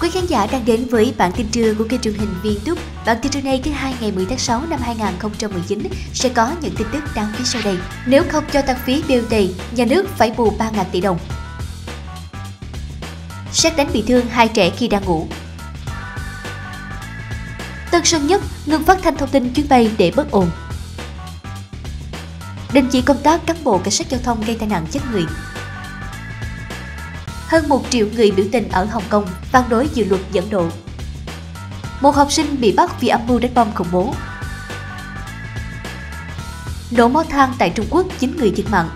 Quý khán giả đang đến với bản tin trưa của kênh truyền hình Viên Túc. Bản tin trưa nay thứ hai ngày 10 tháng 6 năm 2019 sẽ có những tin tức đáng chú ý sau đây. Nếu không cho tăng phí BOT, nhà nước phải bù 3.000 tỷ đồng. Xét đánh bị thương hai trẻ khi đang ngủ. Tân Sơn Nhất ngừng phát thanh thông tin chuyến bay để bất ổn. Đình chỉ công tác cán bộ cảnh sát giao thông gây tai nạn chết người. Hơn 1 triệu người biểu tình ở Hồng Kông phản đối dự luật dẫn độ. Một học sinh bị bắt vì âm mưu đánh bom khủng bố. Nổ máu than tại Trung Quốc 9 người thiệt mạng.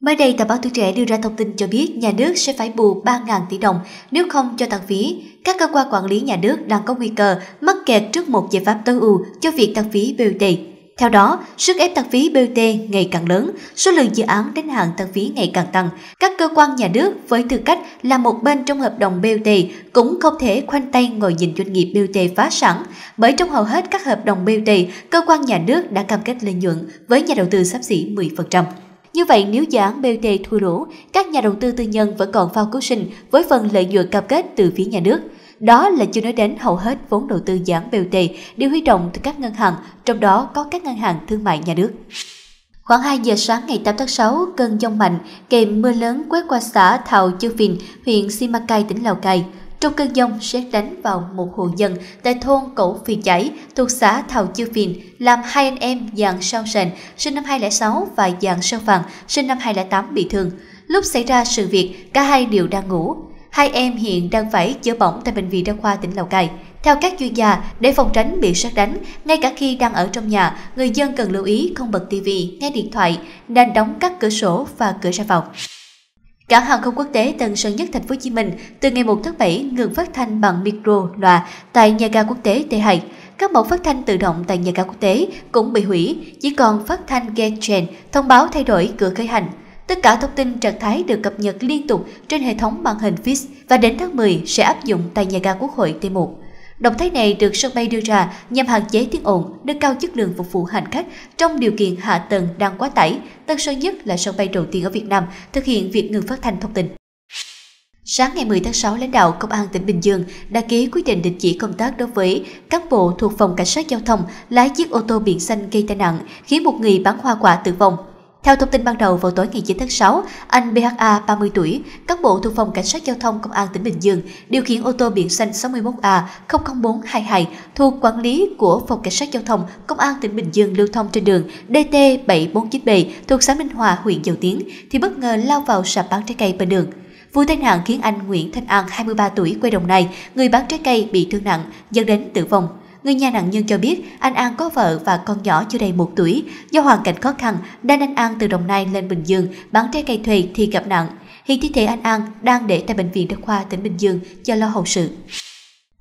Mới đây, tờ báo Tuổi Trẻ đưa ra thông tin cho biết nhà nước sẽ phải bù 3.000 tỷ đồng nếu không cho tăng phí. Các cơ quan quản lý nhà nước đang có nguy cơ mắc kẹt trước một giải pháp tối ưu cho việc tăng phí BOT. Theo đó, sức ép tăng phí BOT ngày càng lớn, số lượng dự án đến hạn tăng phí ngày càng tăng. Các cơ quan nhà nước với tư cách là một bên trong hợp đồng BOT cũng không thể khoanh tay ngồi nhìn doanh nghiệp BOT phá sản, bởi trong hầu hết các hợp đồng BOT, cơ quan nhà nước đã cam kết lợi nhuận với nhà đầu tư sắp xỉ 10%. Như vậy, nếu dự án BOT thua lỗ, các nhà đầu tư tư nhân vẫn còn phao cứu sinh với phần lợi nhuận cam kết từ phía nhà nước. Đó là chưa nói đến hầu hết vốn đầu tư giảm BOT đều huy động từ các ngân hàng, trong đó có các ngân hàng thương mại nhà nước. Khoảng 2 giờ sáng ngày 8 tháng 6, cơn giông mạnh kèm mưa lớn quét qua xã Thảo Chư Phìn, huyện Simacai, tỉnh Lào Cai. Trong cơn giông sẽ đánh vào một hộ dân tại thôn Cổ Phi Chảy thuộc xã Thảo Chư Phìn làm hai anh em dạng sao sền sinh năm 2006 và dạng sao vàng sinh năm 2008 bị thương. Lúc xảy ra sự việc, cả hai đều đang ngủ. Hai em hiện đang phải chữa bỏng tại bệnh viện đa khoa tỉnh Lào Cai. Theo các chuyên gia, để phòng tránh bị sát đánh, ngay cả khi đang ở trong nhà, người dân cần lưu ý không bật tivi, nghe điện thoại, nên đóng các cửa sổ và cửa ra vào. Cảng hàng không quốc tế Tân Sơn Nhất Thành phố Hồ Chí Minh từ ngày 1 tháng 7 ngừng phát thanh bằng micro loa tại nhà ga quốc tế T2. Các mẫu phát thanh tự động tại nhà ga quốc tế cũng bị hủy, chỉ còn phát thanh gate train thông báo thay đổi cửa khởi hành. Tất cả thông tin trạng thái được cập nhật liên tục trên hệ thống màn hình FIS và đến tháng 10 sẽ áp dụng tại nhà ga Quốc hội T1. Động thái này được sân bay đưa ra nhằm hạn chế tiếng ồn, nâng cao chất lượng phục vụ hành khách trong điều kiện hạ tầng đang quá tải. Tân Sơn Nhất là sân bay đầu tiên ở Việt Nam thực hiện việc ngừng phát thanh thông tin. Sáng ngày 10 tháng 6, lãnh đạo Công an tỉnh Bình Dương đã ký quyết định đình chỉ công tác đối với cán bộ thuộc phòng cảnh sát giao thông lái chiếc ô tô biển xanh gây tai nạn khiến một người bán hoa quả tử vong. Theo thông tin ban đầu vào tối ngày 9 tháng 6, anh BHA 30 tuổi, cán bộ thuộc phòng cảnh sát giao thông công an tỉnh Bình Dương điều khiển ô tô biển xanh 61A 00422 thuộc quản lý của phòng cảnh sát giao thông công an tỉnh Bình Dương lưu thông trên đường DT 749B thuộc xã Minh Hòa, huyện Dầu Tiến thì bất ngờ lao vào sạp bán trái cây bên đường. Vụ tai nạn khiến anh Nguyễn Thanh An 23 tuổi quê Đồng Nai, người bán trái cây bị thương nặng, dẫn đến tử vong. Người nhà nạn nhân cho biết anh An có vợ và con nhỏ chưa đầy một tuổi. Do hoàn cảnh khó khăn nên anh An từ Đồng Nai lên Bình Dương bán trái cây thuê thì gặp nạn. Hiện thi thể anh An đang để tại Bệnh viện Đa khoa tỉnh Bình Dương cho lo hậu sự.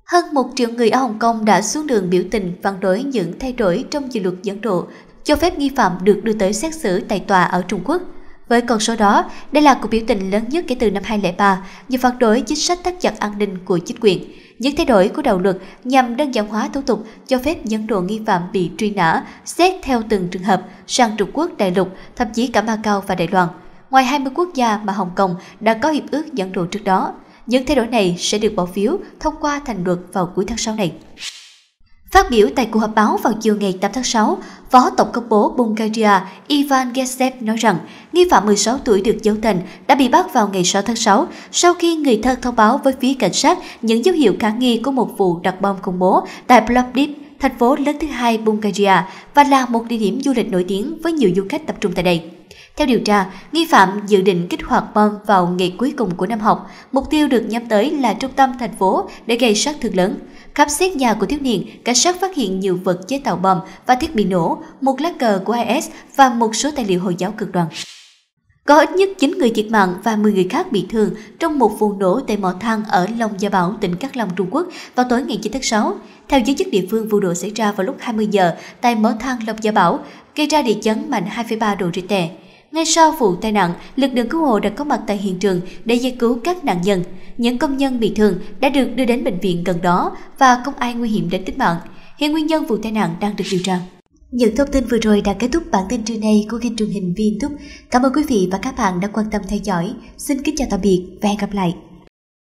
Hơn một triệu người ở Hồng Kông đã xuống đường biểu tình phản đối những thay đổi trong dự luật dẫn độ, cho phép nghi phạm được đưa tới xét xử tại tòa ở Trung Quốc. Với con số đó, đây là cuộc biểu tình lớn nhất kể từ năm 2003 nhằm phản đối chính sách thắt chặt an ninh của chính quyền. Những thay đổi của đạo luật nhằm đơn giản hóa thủ tục cho phép dẫn độ nghi phạm bị truy nã xét theo từng trường hợp sang Trung Quốc đại lục, thậm chí cả Macau và Đài Loan. Ngoài 20 quốc gia mà Hồng Kông đã có hiệp ước dẫn độ trước đó, những thay đổi này sẽ được bỏ phiếu thông qua thành luật vào cuối tháng 6 này. Phát biểu tại cuộc họp báo vào chiều ngày 8 tháng 6, Phó Tổng công bố Bulgaria Ivan Gesev nói rằng nghi phạm 16 tuổi được giấu tên đã bị bắt vào ngày 6 tháng 6 sau khi người thân thông báo với phía cảnh sát những dấu hiệu khả nghi của một vụ đặt bom khủng bố tại Plovdiv, thành phố lớn thứ hai Bulgaria và là một địa điểm du lịch nổi tiếng với nhiều du khách tập trung tại đây. Theo điều tra, nghi phạm dự định kích hoạt bom vào ngày cuối cùng của năm học. Mục tiêu được nhắm tới là trung tâm thành phố để gây sát thương lớn. Khám xét nhà của thiếu niên, cảnh sát phát hiện nhiều vật chế tạo bom và thiết bị nổ, một lá cờ của IS và một số tài liệu Hồi giáo cực đoan. Có ít nhất 9 người thiệt mạng và 10 người khác bị thương trong một vụ nổ tại mỏ than ở Long Gia Bảo, tỉnh Cát Long, Trung Quốc vào tối ngày 9 tháng 6. Theo giới chức địa phương, vụ nổ xảy ra vào lúc 20 giờ tại mỏ than Long Gia Bảo, gây ra địa chấn mạnh 2,3 độ Richter. Ngay sau vụ tai nạn, lực lượng cứu hộ đã có mặt tại hiện trường để giải cứu các nạn nhân. Những công nhân bị thương đã được đưa đến bệnh viện gần đó và không ai nguy hiểm đến tính mạng. Hiện nguyên nhân vụ tai nạn đang được điều tra. Những thông tin vừa rồi đã kết thúc bản tin trưa nay của kênh truyền hình Viên Cảm ơn quý vị và các bạn đã quan tâm theo dõi. Xin kính chào tạm biệt và hẹn gặp lại.